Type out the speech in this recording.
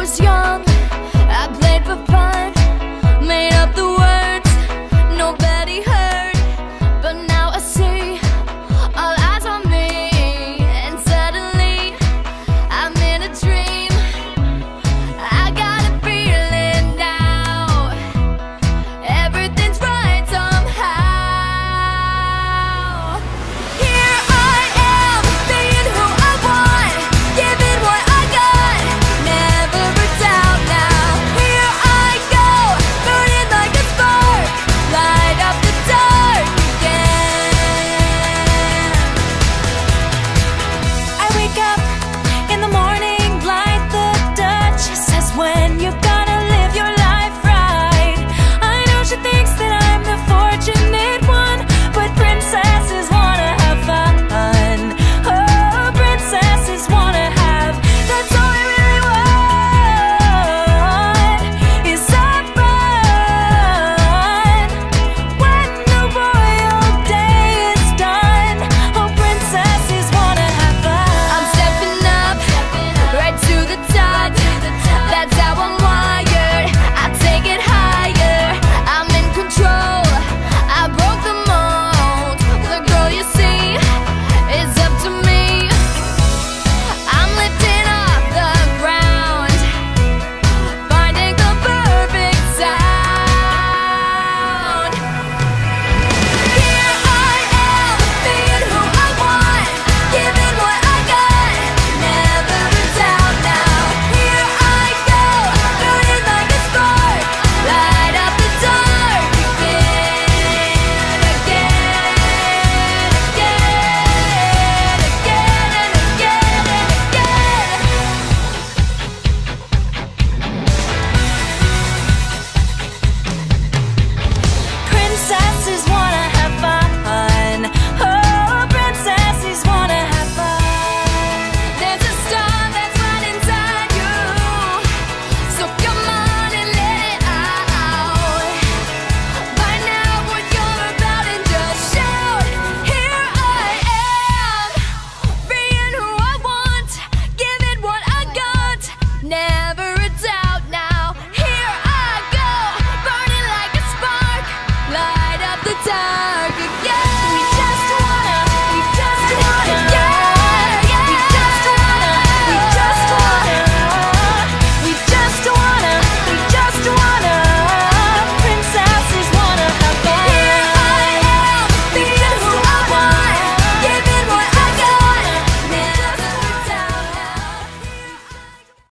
was young.